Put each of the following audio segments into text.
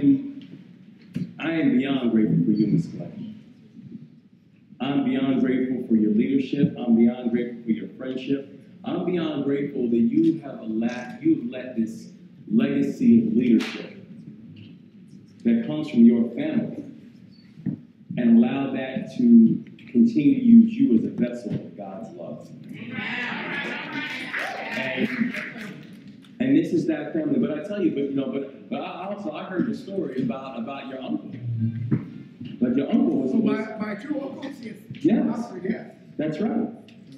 I am, beyond grateful for you, Miss Clay. I'm beyond grateful for your leadership. I'm beyond grateful for your friendship. I'm beyond grateful that you have allowed, you've let this legacy of leadership that comes from your family and allow that to continue to use you as a vessel of God's love. That family. But I tell you, but you know, but, but I also I heard the story about about your uncle. But your uncle was, So was my, my two uncles, yes. Yes. That's right.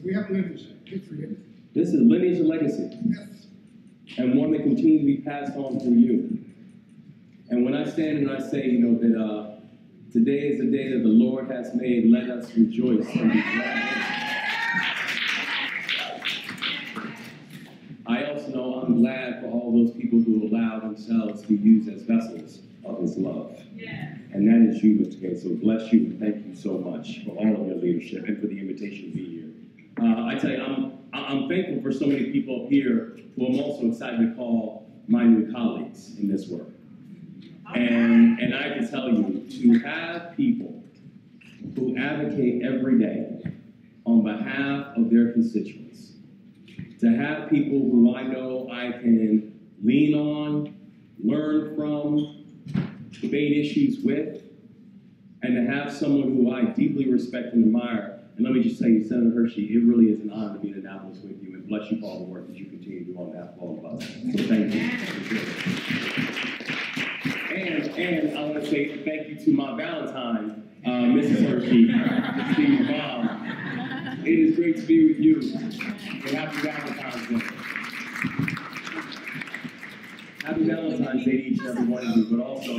We have lineage, history. This is lineage and legacy. Yes. and one that continues to be passed on through you. And when I stand and I say, you know, that uh, today is the day that the Lord has made, let us rejoice and be glad. I'm glad for all those people who allow themselves to be used as vessels of His love. And that is you, Mr. Gates. So bless you and thank you so much for all of your leadership and for the invitation to be here. Uh, I tell you, I'm, I'm thankful for so many people up here who I'm also excited to call my new colleagues in this work. And, and I can tell you, to have people who advocate every day on behalf of their constituents, to have people who I know I can lean on, learn from, debate issues with, and to have someone who I deeply respect and admire. And let me just tell you, Senator Hershey, it really is an honor to be in Annapolis with you, and bless you for all the work that you continue to do on behalf of all of us. So thank you. And, and I want to say thank you to my Valentine, uh, Mrs. Hershey, Steve Bob. It is great to be with you, and happy Valentine's Day. Happy Valentine's Day to each and every one of you, but also,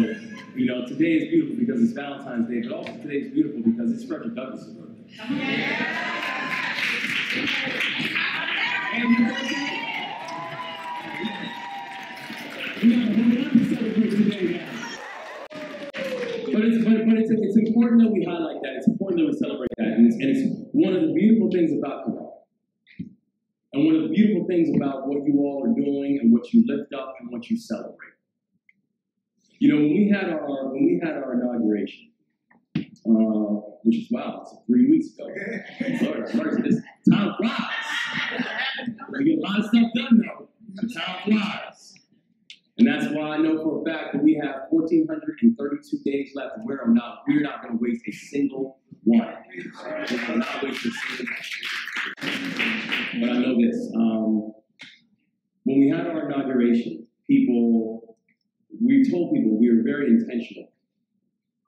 you know, today is beautiful because it's Valentine's Day, but also today is beautiful because it's Frederick Douglass' birthday. And you know, we got a whole lot to celebrate today now. But it's but, but it's, it's important that we highlight that. It's important that we celebrate that, and it's, and it's one of the beautiful things about Corral. And one of the beautiful things about what you all are doing and what you lift up and what you celebrate. You know, when we had our when we had our inauguration, uh, which is wow, it's three weeks ago. Lord, Lord, this time flies. We get a lot of stuff done though. The time flies. And that's why I know for a fact that we have 1,432 days left, and we're not, we're not going to waste a single one. We will not waste a single one. But I know this. Um, when we had our inauguration, people, we told people we were very intentional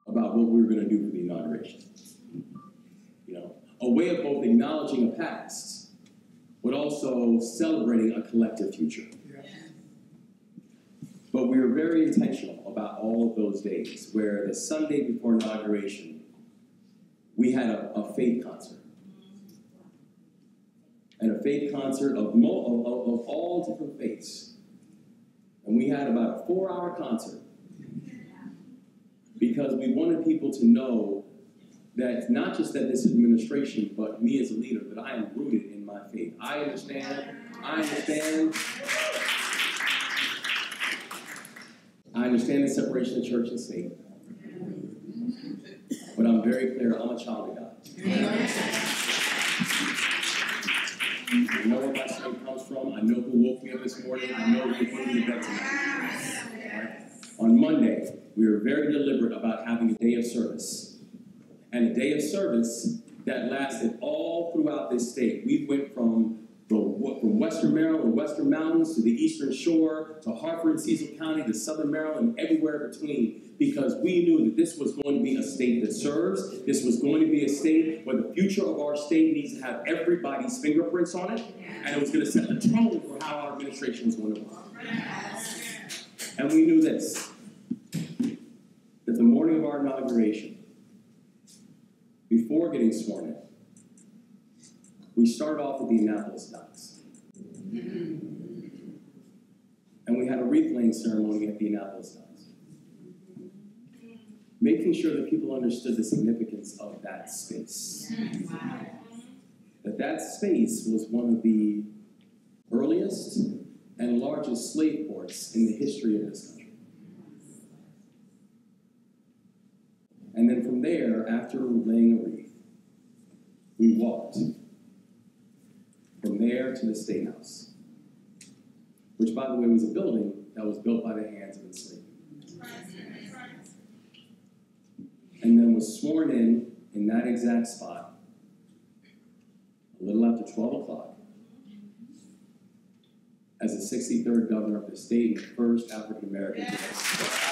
about what we were going to do for the inauguration. You know, a way of both acknowledging a past, but also celebrating a collective future. But we were very intentional about all of those days, where the Sunday before inauguration, we had a, a faith concert. And a faith concert of, mo- of, of, of all different faiths. And we had about a four hour concert because we wanted people to know that not just that this administration, but me as a leader, that I am rooted in my faith. I understand, I understand I understand the separation of church and state. But I'm very clear, I'm a child of God. I know where my strength comes from. I know who woke me up this morning. I know who put me to bed tonight. Alright? On Monday, we were very deliberate about having a day of service. And a day of service that lasted all throughout this state. We went from from Western Maryland, Western Mountains to the Eastern Shore to Harford and Cecil County to Southern Maryland, everywhere between, because we knew that this was going to be a state that serves. This was going to be a state where the future of our state needs to have everybody's fingerprints on it, and it was going to set the tone for how our administration was going to work. And we knew this that the morning of our inauguration, before getting sworn in, we started off at the Annapolis docks. And we had a wreath laying ceremony at the Annapolis docks. making sure that people understood the significance of that space. That that space was one of the earliest and largest slave ports in the history of this country. And then from there, after laying a wreath, we walked there to the State House, which, by the way, was a building that was built by the hands of enslaved. And then was sworn in in that exact spot a little after 12 o'clock as the 63rd governor of the state and the first African American. The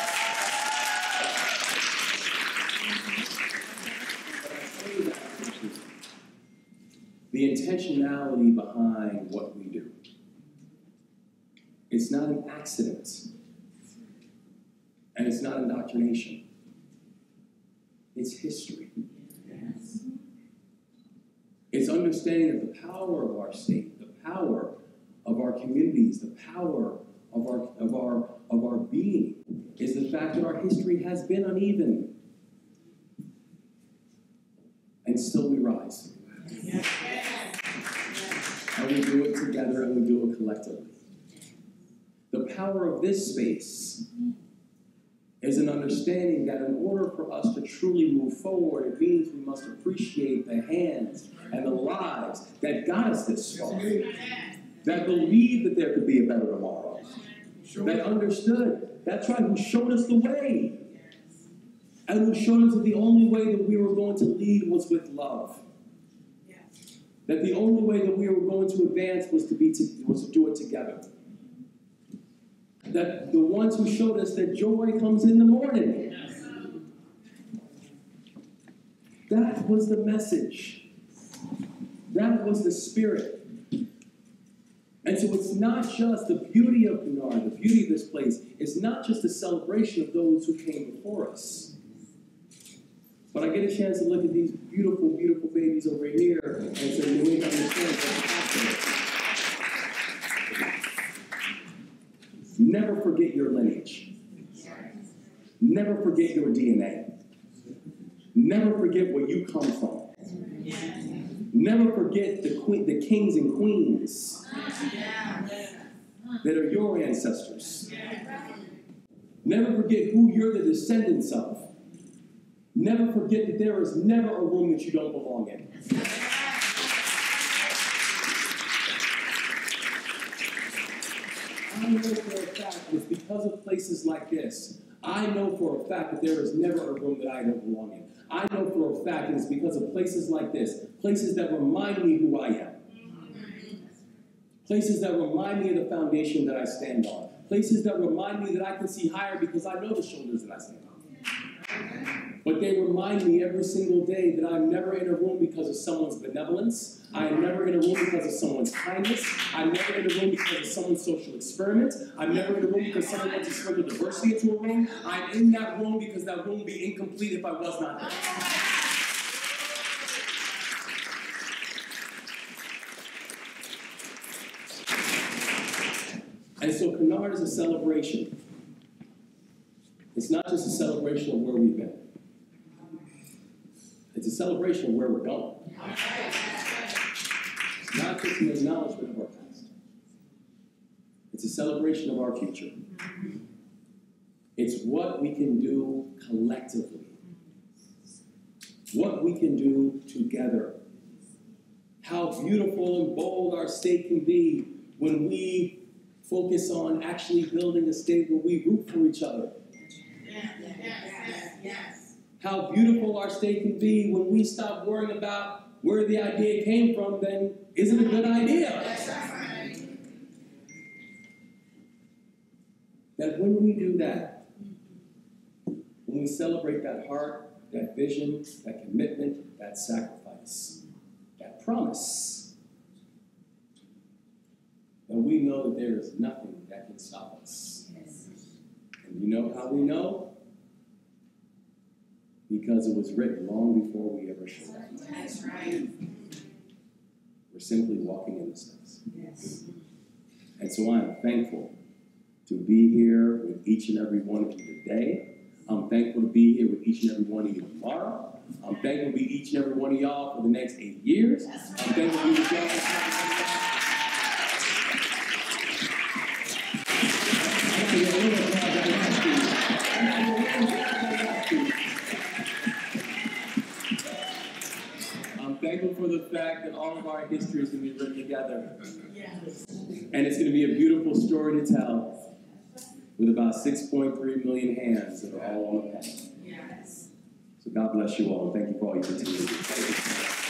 intentionality behind what we do. It's not an accident. And it's not indoctrination. It's history. It's understanding that the power of our state, the power of our communities, the power of our, of our, of our being, is the fact that our history has been uneven. And still we rise. And we do it together and we do it collectively. The power of this space is an understanding that in order for us to truly move forward, it means we must appreciate the hands and the lives that got us this far, that believed that there could be a better tomorrow, that understood. That's right, who showed us the way, and who showed us that the only way that we were going to lead was with love. That the only way that we were going to advance was to be to, was to do it together that the ones who showed us that joy comes in the morning. That was the message. That was the spirit. And so it's not just the beauty of Kennard, the beauty of this place, it's not just the celebration of those who came before us. But I get a chance to look at these beautiful, beautiful babies over here and say, New England understands Never forget your lineage. Never forget your DNA. Never forget where you come from. Never forget the, queen, the kings and queens that are your ancestors. Never forget who you're the descendants of. Never forget that there is never a room that you don't belong in. I know for a fact it's because of places like this. I know for a fact that there is never a room that I don't belong in. I know for a fact that it's because of places like this, places that remind me who I am. Places that remind me of the foundation that I stand on. Places that remind me that I can see higher because I know the shoulders that I stand on. But they remind me every single day that I'm never in a room because of someone's benevolence. I am never in a room because of someone's kindness. I'm never in a room because of someone's social experiment. I'm never in a room because someone wants to sprinkle diversity into a room. I'm in that room because that room would be incomplete if I was not there. And so Kennard is a celebration. It's not just a celebration of where we've been. It's a celebration of where we're going. It's not just an acknowledgement of our past. It's a celebration of our future. It's what we can do collectively. What we can do together. How beautiful and bold our state can be when we focus on actually building a state where we root for each other. Yes, yes, yes, How beautiful our state can be when we stop worrying about where the idea came from, then is it a good idea? That when we do that, when we celebrate that heart, that vision, that commitment, that sacrifice, that promise, then we know that there is nothing that can stop us. And you know how we know? Because it was written long before we ever showed up. That's right. We're simply walking in the steps. Yes. And so I'm thankful to be here with each and every one of you today. I'm thankful to be here with each and every one of you tomorrow. I'm thankful to be each and every one of y'all for the next eight years. I'm thankful to be with y'all. All of our history is going to be written together. And it's going to be a beautiful story to tell with about 6.3 million hands that are all on the panel. Yes. So God bless you all. Thank you for all your you.